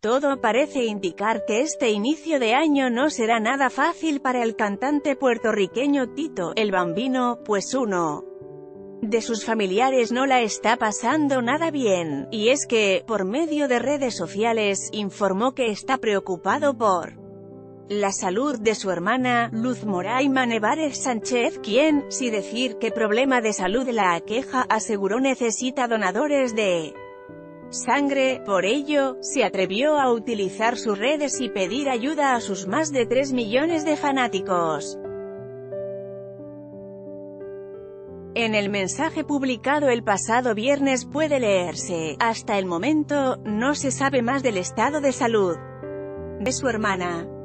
Todo parece indicar que este inicio de año no será nada fácil para el cantante puertorriqueño Tito, el Bambino, pues uno de sus familiares no la está pasando nada bien, y es que, por medio de redes sociales, informó que está preocupado por la salud de su hermana, Luz Moraima Nevares Sánchez, quien, si decir que problema de salud la aqueja, aseguró necesita donadores de sangre, por ello, se atrevió a utilizar sus redes y pedir ayuda a sus más de 3 millones de fanáticos. En el mensaje publicado el pasado viernes puede leerse, hasta el momento, no se sabe más del estado de salud de su hermana.